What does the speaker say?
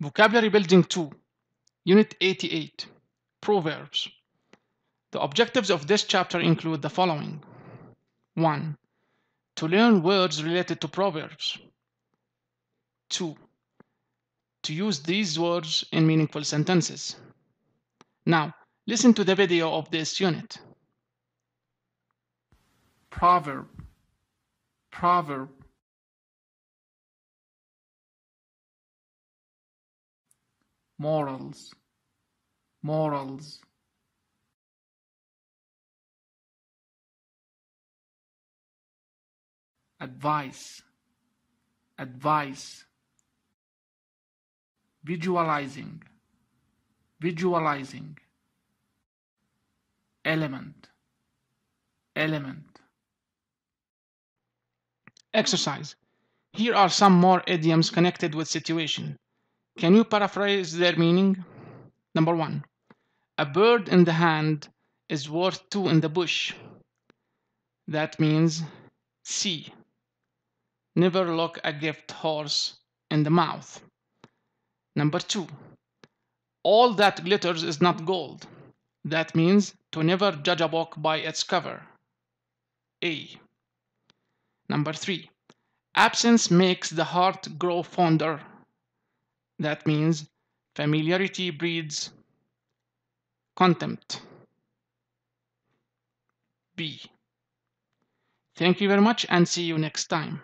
Vocabulary Building 2, Unit 88, Proverbs. The objectives of this chapter include the following 1. To learn words related to Proverbs. 2. To use these words in meaningful sentences. Now, listen to the video of this unit. Proverb. Proverb. Morals. Morals. Advice. Advice. Visualizing. Visualizing. Element. Element. Exercise. Here are some more idioms connected with situation. Can you paraphrase their meaning? Number one. A bird in the hand is worth two in the bush. That means C. Never look a gift horse in the mouth. Number two. All that glitters is not gold. That means to never judge a book by its cover. A. Number three. Absence makes the heart grow fonder. That means familiarity breeds contempt. B. Thank you very much and see you next time.